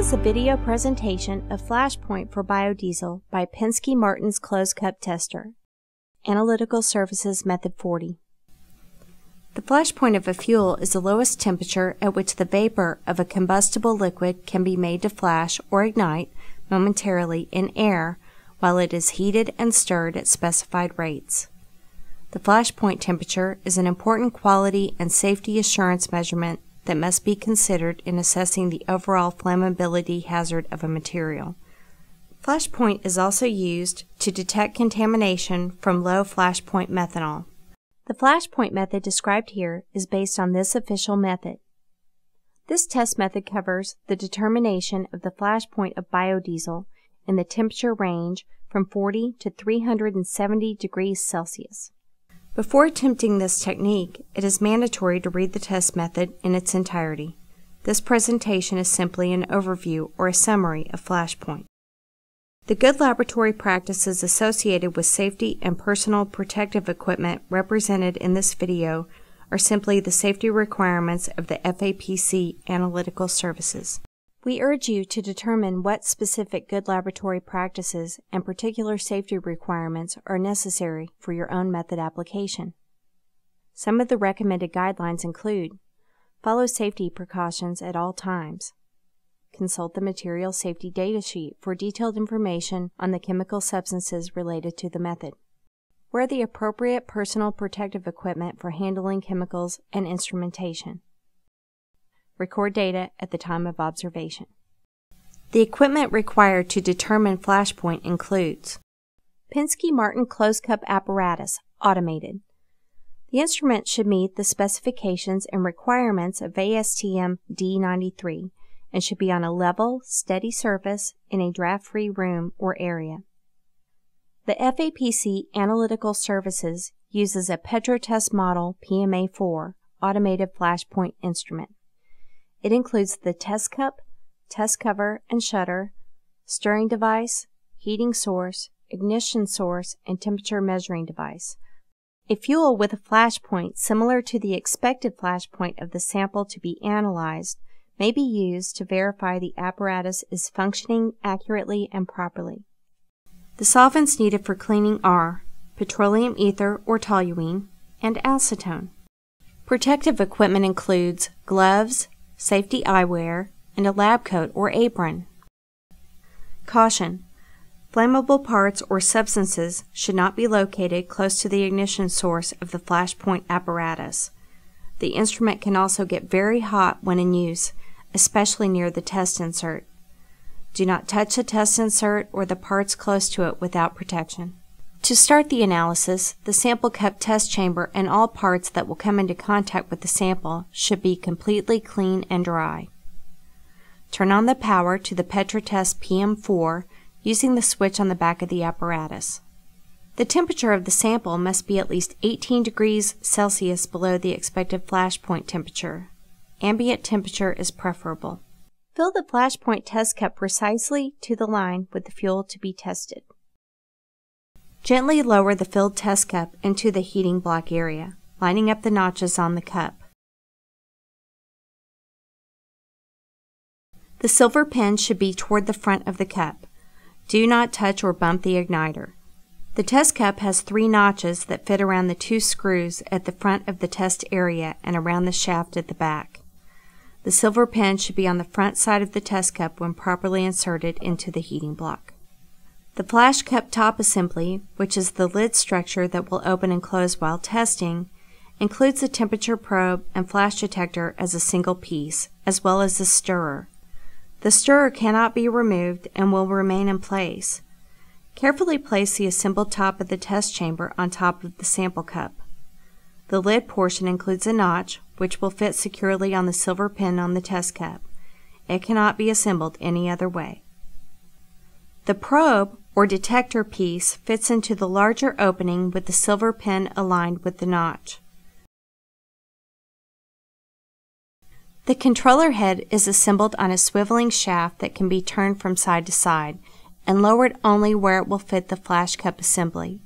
is a video presentation of Flashpoint for biodiesel by Pensky Martens Closed Cup Tester. Analytical Services Method 40. The flash point of a fuel is the lowest temperature at which the vapor of a combustible liquid can be made to flash or ignite momentarily in air while it is heated and stirred at specified rates. The flash point temperature is an important quality and safety assurance measurement that must be considered in assessing the overall flammability hazard of a material. Flashpoint is also used to detect contamination from low flashpoint methanol. The flashpoint method described here is based on this official method. This test method covers the determination of the flashpoint of biodiesel in the temperature range from 40 to 370 degrees Celsius. Before attempting this technique, it is mandatory to read the test method in its entirety. This presentation is simply an overview or a summary of Flashpoint. The good laboratory practices associated with safety and personal protective equipment represented in this video are simply the safety requirements of the FAPC Analytical Services. We urge you to determine what specific good laboratory practices and particular safety requirements are necessary for your own method application. Some of the recommended guidelines include follow safety precautions at all times, consult the material safety data sheet for detailed information on the chemical substances related to the method, wear the appropriate personal protective equipment for handling chemicals and instrumentation record data at the time of observation. The equipment required to determine flashpoint includes Pensky Martens closed cup apparatus, automated. The instrument should meet the specifications and requirements of ASTM D93 and should be on a level, steady surface in a draft-free room or area. The FAPC Analytical Services uses a Petrotest model PMA4 automated flashpoint instrument. It includes the test cup, test cover and shutter, stirring device, heating source, ignition source, and temperature measuring device. A fuel with a flash point similar to the expected flash point of the sample to be analyzed may be used to verify the apparatus is functioning accurately and properly. The solvents needed for cleaning are petroleum ether or toluene and acetone. Protective equipment includes gloves, safety eyewear, and a lab coat or apron. Caution. Flammable parts or substances should not be located close to the ignition source of the flashpoint apparatus. The instrument can also get very hot when in use, especially near the test insert. Do not touch the test insert or the parts close to it without protection. To start the analysis, the sample cup test chamber and all parts that will come into contact with the sample should be completely clean and dry. Turn on the power to the Petrotest PM4 using the switch on the back of the apparatus. The temperature of the sample must be at least 18 degrees Celsius below the expected flash point temperature. Ambient temperature is preferable. Fill the flash point test cup precisely to the line with the fuel to be tested. Gently lower the filled test cup into the heating block area, lining up the notches on the cup. The silver pin should be toward the front of the cup. Do not touch or bump the igniter. The test cup has three notches that fit around the two screws at the front of the test area and around the shaft at the back. The silver pin should be on the front side of the test cup when properly inserted into the heating block. The flash cup top assembly, which is the lid structure that will open and close while testing, includes the temperature probe and flash detector as a single piece, as well as the stirrer. The stirrer cannot be removed and will remain in place. Carefully place the assembled top of the test chamber on top of the sample cup. The lid portion includes a notch, which will fit securely on the silver pin on the test cup. It cannot be assembled any other way. The probe or detector piece fits into the larger opening with the silver pin aligned with the notch. The controller head is assembled on a swiveling shaft that can be turned from side to side and lowered only where it will fit the flash cup assembly.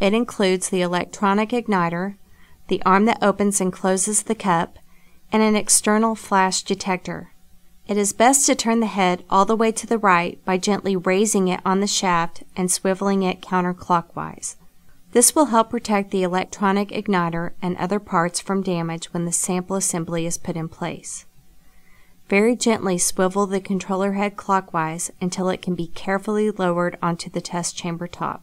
It includes the electronic igniter, the arm that opens and closes the cup, and an external flash detector. It is best to turn the head all the way to the right by gently raising it on the shaft and swiveling it counterclockwise. This will help protect the electronic igniter and other parts from damage when the sample assembly is put in place. Very gently swivel the controller head clockwise until it can be carefully lowered onto the test chamber top.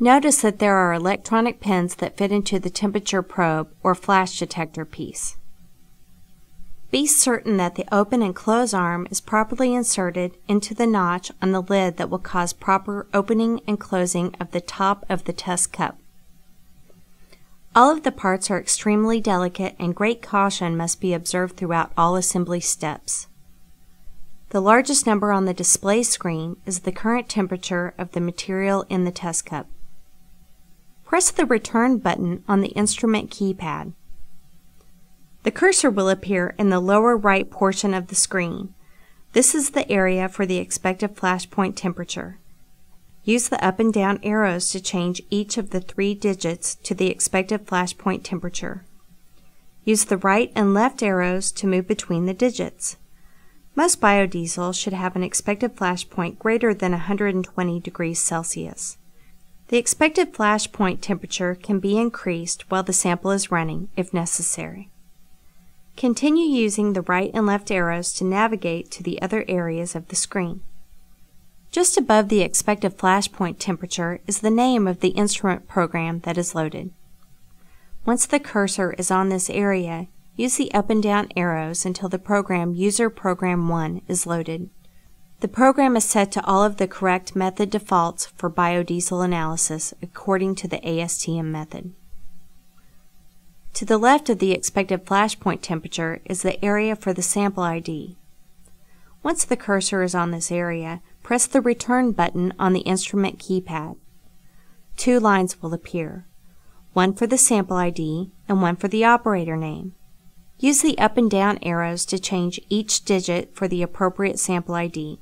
Notice that there are electronic pins that fit into the temperature probe or flash detector piece. Be certain that the open and close arm is properly inserted into the notch on the lid that will cause proper opening and closing of the top of the test cup. All of the parts are extremely delicate and great caution must be observed throughout all assembly steps. The largest number on the display screen is the current temperature of the material in the test cup. Press the return button on the instrument keypad. The cursor will appear in the lower right portion of the screen. This is the area for the expected flashpoint temperature. Use the up and down arrows to change each of the three digits to the expected flashpoint temperature. Use the right and left arrows to move between the digits. Most biodiesel should have an expected flashpoint greater than 120 degrees Celsius. The expected flashpoint temperature can be increased while the sample is running if necessary. Continue using the right and left arrows to navigate to the other areas of the screen. Just above the expected flashpoint temperature is the name of the instrument program that is loaded. Once the cursor is on this area, use the up and down arrows until the program User Program 1 is loaded. The program is set to all of the correct method defaults for biodiesel analysis according to the ASTM method. To the left of the expected flashpoint temperature is the area for the sample ID. Once the cursor is on this area, press the return button on the instrument keypad. Two lines will appear, one for the sample ID and one for the operator name. Use the up and down arrows to change each digit for the appropriate sample ID.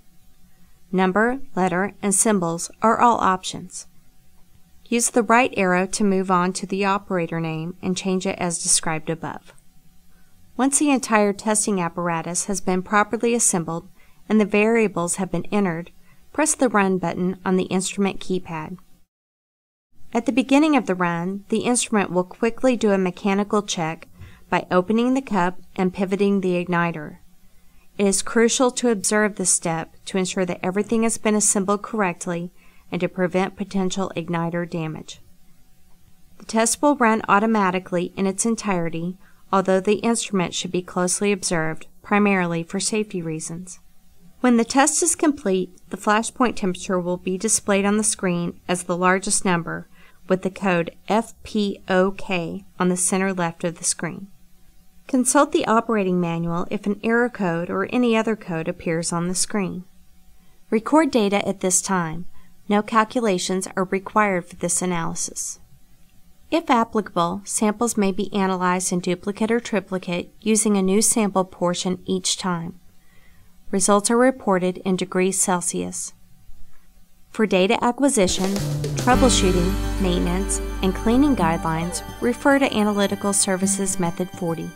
Number, letter, and symbols are all options. Use the right arrow to move on to the operator name and change it as described above. Once the entire testing apparatus has been properly assembled and the variables have been entered, press the Run button on the instrument keypad. At the beginning of the run, the instrument will quickly do a mechanical check by opening the cup and pivoting the igniter. It is crucial to observe this step to ensure that everything has been assembled correctly and to prevent potential igniter damage. The test will run automatically in its entirety, although the instrument should be closely observed, primarily for safety reasons. When the test is complete, the flashpoint temperature will be displayed on the screen as the largest number with the code FPOK on the center left of the screen. Consult the operating manual if an error code or any other code appears on the screen. Record data at this time. No calculations are required for this analysis. If applicable, samples may be analyzed in duplicate or triplicate using a new sample portion each time. Results are reported in degrees Celsius. For data acquisition, troubleshooting, maintenance, and cleaning guidelines, refer to Analytical Services Method 40.